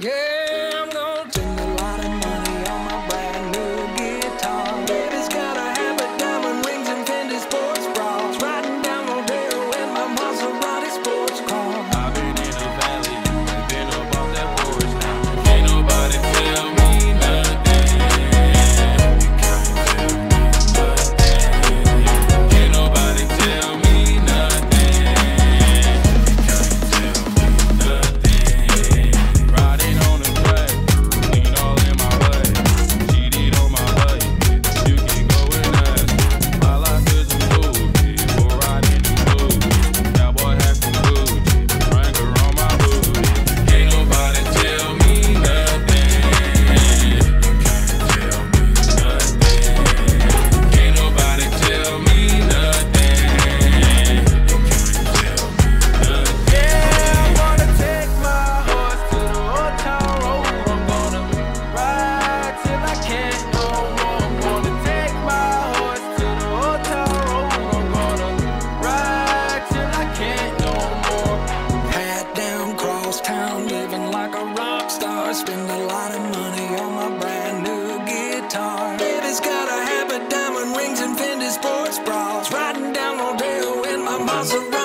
Yeah. car. Spend a lot of money on my brand new guitar. Baby's got a habit, diamond rings, and Fendi sports bras. Riding down Rodeo in my Maserati.